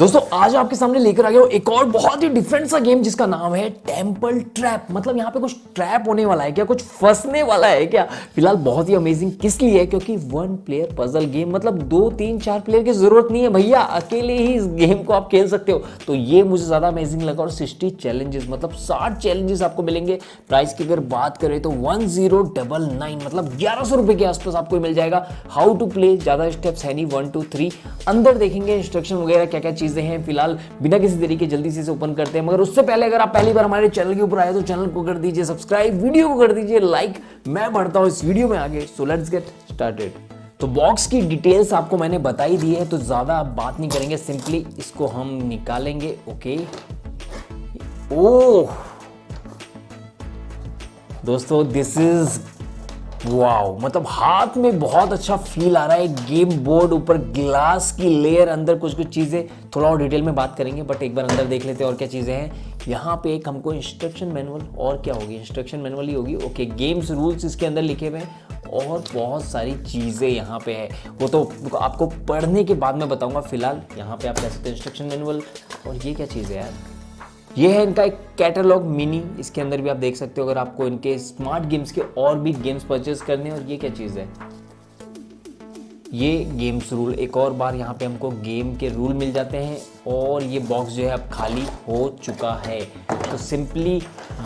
दोस्तों, आज आपके सामने लेकर आ गया हूँ एक और बहुत ही डिफरेंट सा गेम जिसका नाम है टेंपल ट्रैप मतलब यहाँ पे कुछ ट्रैप होने वाला है क्या? कुछ फंसने वाला है क्या? फ़िलहाल बहुत ही अमेजिंग किस लिए है? क्योंकि वन प्लेयर पजल गेम मतलब दो, तीन, चार प्लेयर की ज़रूरत नहीं है भैया। अकेले ही इस गेम को आप खेल सकते हो। तो ये मुझे ज़्यादा अमेजिंग लगा और सिक्सटी चैलेंजेस मतलब साठ चैलेंजेस आपको मिलेंगे। प्राइस की अगर बात करें तो वन ज़ीरो डबल नाइन मतलब ग्यारह सौ के आसपास आपको मिल जाएगा। हाउ टू प्ले ज़्यादा स्टेप्स है नहीं वन टू थ्री अंदर देखेंगे इंस्ट्रक्शन वगैरह क्या क्या चीज़ें हैं, फ़िलहाल बिना किसी तरीके जल्दी से ओपन करते हैं। मगर उससे पहले अगर आप पहली बार हमारे चैनल के ऊपर आए तो चैनल को कर दीजिए सब्सक्राइब वीडियो को कर दीजिए लाइक मैं बढ़ता हूँ इस वीडियो में आगे सो लेट्स गेट स्टार्टेड तो बॉक्स की डिटेल्स आपको मैंने बताई दी है तो ज़्यादा आप बात नहीं करेंगे सिंपली इसको हम निकालेंगे ओके ओह! दोस्तों दिस इज़ वाओ मतलब हाथ में बहुत अच्छा फील आ रहा है। गेम बोर्ड ऊपर ग्लास की लेयर अंदर कुछ कुछ चीज़ें, थोड़ा और डिटेल में बात करेंगे बट एक बार अंदर देख लेते हैं और क्या चीज़ें हैं। यहाँ पे एक हमको इंस्ट्रक्शन मैनुअल और क्या होगी? इंस्ट्रक्शन मैनुअल ही होगी। ओके गेम्स रूल्स इसके अंदर लिखे हुए हैं और बहुत सारी चीज़ें यहाँ पे है। वो तो आपको पढ़ने के बाद में बताऊँगा, फ़िलहाल यहाँ पे आप कह सकते हैं इंस्ट्रक्शन मैनुअल और ये क्या चीज़ है यार? ये है इनका एक कैटलॉग मिनी इसके अंदर भी आप देख सकते हो अगर आपको इनके स्मार्ट गेम्स के और भी गेम्स परचेज करने और ये क्या चीज़ है? ये गेम्स रूल एक और बार यहाँ पे हमको गेम के रूल मिल जाते हैं, और ये बॉक्स जो है अब खाली हो चुका है। तो सिंपली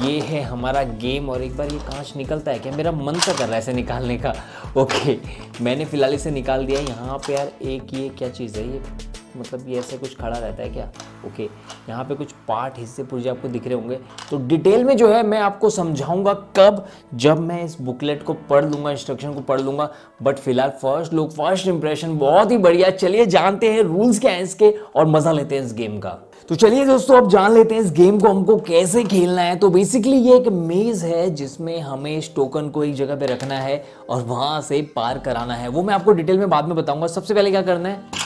ये है हमारा गेम और एक बार ये कांच निकलता है? क्या मेरा मन सा कर रहा है इसे निकालने का? ओके मैंने फ़िलहाल इसे निकाल दिया यहाँ पे यार एक ये क्या चीज़ है, ये मतलब ये ऐसे कुछ खड़ा रहता है क्या? ओके यहाँ पे कुछ पार्ट हिस्से पुर्जे आपको दिख रहे होंगे। तो डिटेल में जो है मैं आपको समझाऊँगा कब, जब मैं इस बुकलेट को पढ़ लूँगा इंस्ट्रक्शन को पढ़ लूँगा। बट फ़िलहाल फ़र्स्ट लुक फ़र्स्ट इंप्रेशन बहुत ही बढ़िया। चलिए जानते हैं रूल्स क्या हैं इसके और मज़ा लेते हैं इस गेम का। तो चलिए दोस्तों, अब जान लेते हैं इस गेम को, हमको कैसे खेलना है। तो बेसिकली ये एक मेज है जिसमें हमें इस टोकन को एक जगह पे रखना है और वहाँ से पार कराना है। वो मैं आपको डिटेल में बाद में बताऊँगा। सबसे पहले क्या करना है?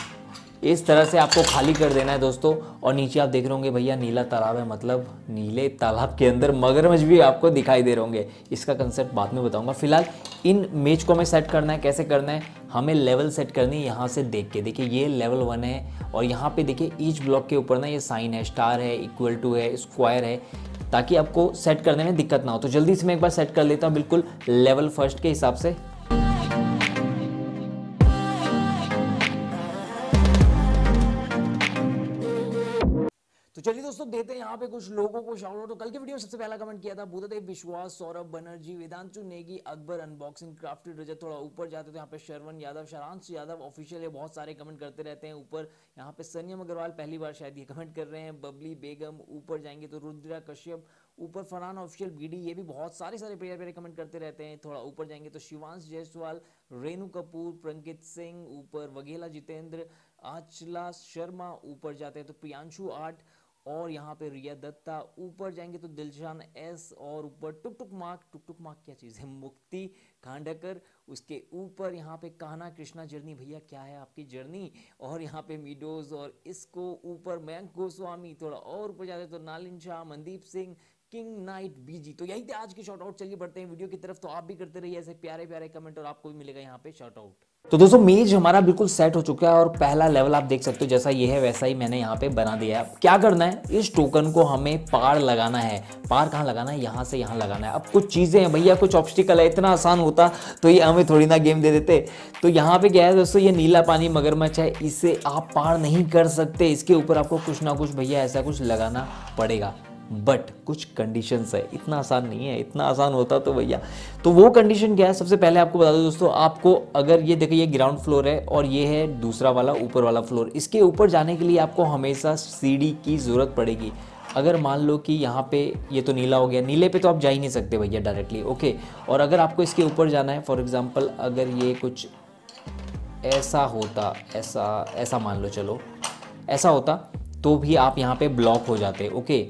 इस तरह से आपको खाली कर देना है दोस्तों। और नीचे आप देख रहे होंगे, भैया, नीला तालाब है मतलब नीले तालाब के अंदर मगरमच्छ भी आपको दिखाई दे रहे होंगे। इसका कंसेप्ट बाद में बताऊँगा। फ़िलहाल, इन मेज को हमें सेट करना है। कैसे करना है? हमें लेवल सेट करनी है यहाँ से देख के। देखिए, ये लेवल वन है और यहाँ पे देखिए ईच ब्लॉक के ऊपर ना ये साइन है स्टार है इक्वल टू है स्क्वायर है, ताकि आपको सेट करने में दिक्कत ना हो। तो जल्दी से मैं एक बार सेट कर लेता हूँ, बिल्कुल लेवल फ़र्स्ट के हिसाब से। पे कुछ लोगों को शाउट आउट तो कल के वीडियो में सबसे पहला कमेंट किया था बुद्धदेव विश्वास, सौरभ बनर्जी, वेदांतु नेगी अकबर अनबॉक्सिंग क्राफ्टेड रजत थोड़ा ऊपर जाते तो यहाँ पे शरवण यादव, शरांश यादव ऑफिशियल है बहुत सारे कमेंट करते रहते हैं ऊपर। यहाँ पे सनियम अग्रवाल पहली बार शायद ये कमेंट कर रहे हैं। बबली, बेगम ऊपर जाएँगे तो रुद्रा, कश्यप ऊपर, फरहान ऑफिशियल बीडी ये भी बहुत सारे सारे प्लेयर प्लेयर कमेंट करते रहते हैं। थोड़ा ऊपर जाएँगे तो शिवांश जायसवाल, रेणु कपूर, प्रंकित सिंह ऊपर, वघेला जितेंद्र, आचला शर्मा ऊपर जाते हैं तो प्रियांशु आर्ट और यहाँ पे रिया दत्ता, ऊपर जाएँगे तो दिलशान एस और ऊपर टुक टुक मार्क, टुक टुक मार्क क्या चीज़ है? मुक्ति खांडकर, उसके ऊपर यहाँ पे कहना कृष्णा जर्नी, भैया क्या है आपकी जर्नी? और यहाँ पे मीडोज और इसको ऊपर मयंक गोस्वामी, थोड़ा और ऊपर जाते तो Nalin Shah, Mandeep Singh king knight BG. तो यही थे आज के शॉर्ट आउट। चलिए बढ़ते हैं वीडियो की तरफ़। तो आप भी करते रहिए ऐसे प्यारे प्यारे कमेंट और आपको भी मिलेगा यहाँ पे शॉर्ट आउट। तो दोस्तों, मेज हमारा बिल्कुल सेट हो चुका है और पहला लेवल आप देख सकते हो। जैसा ये है, वैसा ही मैंने यहाँ पे बना दिया है। क्या करना है? इस टोकन को हमें पार लगाना है। पार कहाँ लगाना है? यहाँ से यहाँ लगाना है। अब कुछ चीज़ें हैं भैया, कुछ ऑब्स्टिकल है, इतना आसान होता तो ये हमें थोड़ी ना गेम दे देते। तो यहाँ पे क्या है दोस्तों, ये नीला पानी मगरमच्छ है, इसे आप पार नहीं कर सकते। इसके ऊपर आपको कुछ ना कुछ भैया ऐसा कुछ लगाना पड़ेगा। बट कुछ कंडीशंस है। इतना आसान नहीं है। इतना आसान होता तो भैया। तो वो कंडीशन क्या है? सबसे पहले आपको बता दो दोस्तों, आपको अगर ये देखिए ये ग्राउंड फ्लोर है और ये है दूसरा वाला, ऊपर वाला फ्लोर इसके ऊपर जाने के लिए आपको हमेशा सीढ़ी की ज़रूरत पड़ेगी। अगर मान लो कि यहाँ पे ये तो नीला हो गया, नीले पे तो आप जा ही नहीं सकते भैया डायरेक्टली ओके और अगर आपको इसके ऊपर जाना है फॉर एग्ज़ाम्पल अगर ये कुछ ऐसा होता, ऐसा ऐसा मान लो, चलो, ऐसा होता तो भी आप यहाँ पे ब्लॉक हो जाते ओके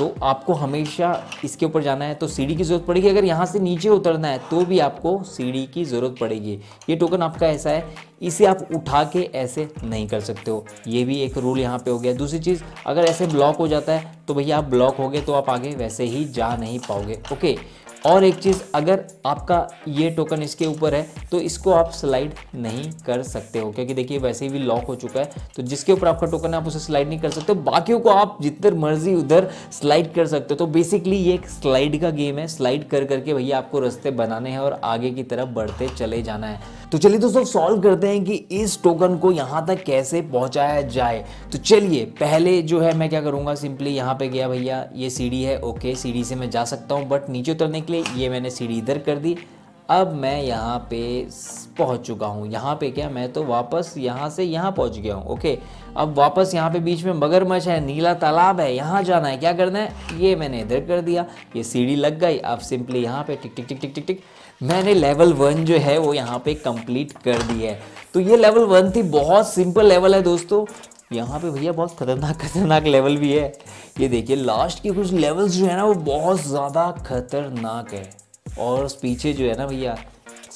तो आपको हमेशा इसके ऊपर जाना है तो सीढ़ी की ज़रूरत पड़ेगी। अगर यहाँ से नीचे उतरना है तो भी आपको सीढ़ी की ज़रूरत पड़ेगी। ये टोकन आपका ऐसा है, इसे आप उठा के ऐसे नहीं कर सकते हो। ये भी एक रूल यहाँ पे हो गया। दूसरी चीज़, अगर ऐसे ब्लॉक हो जाता है तो भैया आप ब्लॉक हो गए तो आप आगे वैसे ही जा नहीं पाओगे। ओके और एक चीज़, अगर आपका ये टोकन इसके ऊपर है तो इसको आप स्लाइड नहीं कर सकते हो, क्योंकि देखिए वैसे ही भी लॉक हो चुका है। तो जिसके ऊपर आपका टोकन है, आप उसे स्लाइड नहीं कर सकते। बाकी को आप जितने मर्ज़ी उधर स्लाइड कर सकते हो। तो बेसिकली ये एक स्लाइड का गेम है। स्लाइड कर करके भैया आपको रस्ते बनाने हैं और आगे की तरफ़ बढ़ते चले जाना है। तो चलिए दोस्तों सॉल्व करते हैं कि इस टोकन को यहाँ तक कैसे पहुँचाया जाए। तो चलिए, पहले जो है मैं क्या करूँगा? सिंपली यहाँ पे गया भैया, ये सीढ़ी है ओके सीढ़ी से मैं जा सकता हूँ बट नीचे उतरने के लिए ये मैंने सीढ़ी इधर कर दी। अब मैं यहाँ पे पहुँच चुका हूँ। यहाँ पे क्या? मैं तो वापस यहाँ से यहाँ पहुँच गया हूँ। ओके, अब वापस यहाँ पे बीच में मगरमच्छ है, नीला तालाब है, यहाँ जाना है। क्या करना है? ये मैंने इधर कर दिया, ये सीढ़ी लग गई। अब सिंपली यहाँ पे टिक टिक टिक टिक टिक टिक, मैंने लेवल वन जो है वो यहाँ पे कंप्लीट कर दी है। तो ये लेवल वन थी, बहुत सिंपल लेवल है दोस्तों। यहाँ पे भैया बहुत खतरनाक खतरनाक लेवल भी है। ये देखिए, लास्ट के कुछ लेवल्स जो है ना, वो बहुत ज़्यादा खतरनाक है। और पीछे जो है ना भैया,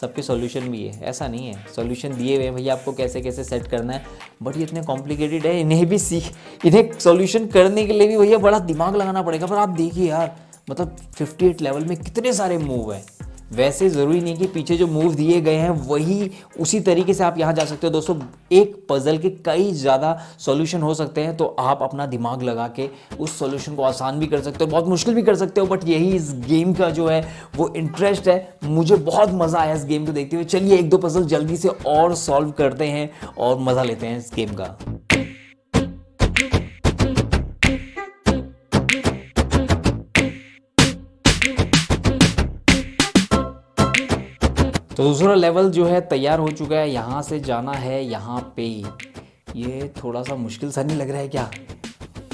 सबके सॉल्यूशन भी है। ऐसा नहीं है। सॉल्यूशन दिए हुए हैं भैया, आपको कैसे कैसे सेट करना है। बट ये इतने कॉम्प्लिकेटेड है, इन्हें भी सीख, इन्हें सॉल्यूशन करने के लिए भी भैया बड़ा दिमाग लगाना पड़ेगा। पर आप देखिए यार मतलब 58 लेवल में कितने सारे मूव हैं। वैसे ज़रूरी नहीं कि पीछे जो मूव दिए गए हैं, वही उसी तरीके से आप यहाँ जा सकते हो। दोस्तों, एक पज़ल के कई ज़्यादा सॉल्यूशन हो सकते हैं तो आप अपना दिमाग लगा के उस सॉल्यूशन को आसान भी कर सकते हो, बहुत मुश्किल भी कर सकते हो बट यही इस गेम का जो है, वो इंटरेस्ट है। मुझे बहुत मज़ा आया इस गेम को देखते हुए। चलिए, एक दो पज़ल जल्दी से और सॉल्व करते हैं और मज़ा लेते हैं इस गेम का। तो दूसरा लेवल जो है तैयार हो चुका है, यहाँ से जाना है, यहाँ पे। ये थोड़ा सा मुश्किल सा नहीं लग रहा है क्या?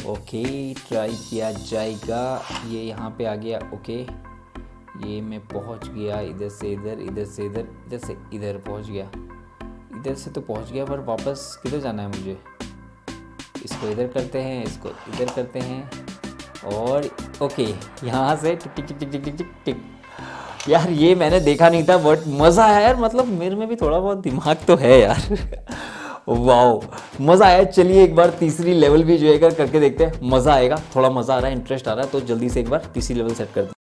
ओके ट्राई किया जाएगा। ये यहाँ पे आ गया ओके ये मैं पहुँच गया, इधर से इधर इधर से इधर इधर से इधर पहुँच गया। इधर से तो पहुँच गया, पर वापस किधर जाना है मुझे? इसको इधर करते हैं, इसको इधर करते हैं। और ओके यहाँ से टिक टिक टिक टिक टिक टिक टिक। यार, ये मैंने देखा नहीं था बट मज़ा आया यार। मतलब मेरे में भी थोड़ा बहुत दिमाग तो है यार। वाओ मज़ा आया। चलिए एक बार तीसरी लेवल भी जो है करके देखते हैं। मज़ा आएगा, थोड़ा मज़ा आ रहा है इंटरेस्ट आ रहा है तो जल्दी से एक बार तीसरी लेवल सेट करते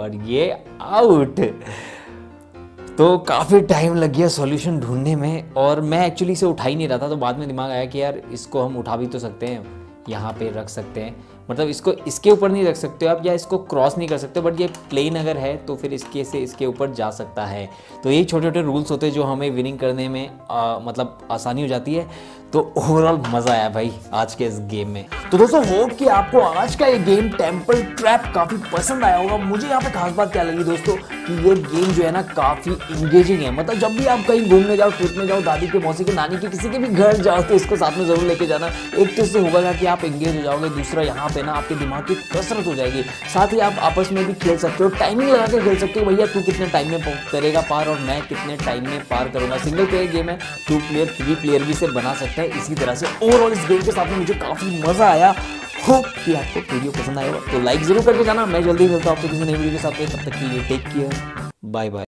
और ये आउट तो काफ़ी टाइम लग गया सॉल्यूशन ढूँढने में और मैं एक्चुअली इसे उठा ही नहीं रहा था तो बाद में दिमाग आया कि यार इसको हम उठा भी तो सकते हैं यहाँ पे रख सकते हैं। मतलब इसको इसके ऊपर नहीं रख सकते हो आप या इसको क्रॉस नहीं कर सकते बट ये प्लेन अगर है तो फिर इसके से इसके ऊपर जा सकता है। तो यही छोटे छोटे रूल्स होते हैं जो हमें विनिंग करने में आ, मतलब आसानी हो जाती है। तो ओवरऑल मज़ा आया भाई आज के इस गेम में। तो दोस्तों होप कि आपको आज का ये गेम टेंपल ट्रैप काफ़ी पसंद आया होगा। मुझे यहाँ पे खास बात क्या लगी दोस्तों, कि ये गेम जो है ना, काफ़ी इंगेजिंग है। मतलब जब भी आप कहीं घूमने जाओ ट्रिप में जाओ, दादी के, मौसी के, नानी के, किसी के भी घर जाओ तो इसको साथ में ज़रूर लेके जाना। एक तो इससे होगा कि आप इंगेज हो जाओगे, दूसरा यहाँ पे ना आपके दिमाग की कसरत हो जाएगी। साथ ही आप आपस में भी खेल सकते हो टाइमिंग लगा के खेल सकते हो भैया तू कितने टाइम में करेगा पार और मैं कितने टाइम में पार करूँगा। सिंगल प्लेयर गेम है टू प्लेयर थ्री प्लेयर भी से बना सकते है, इसी तरह से ओवरऑल इस गेम के साथ में मुझे काफ़ी मज़ा आया। होप कि आपको वीडियो पसंद आएगा तो लाइक ज़रूर करके जाना। मैं जल्दी मिलता हूँ आपको किसी नई वीडियो के साथ, तब तक के लिए टेक केयर बाय बाय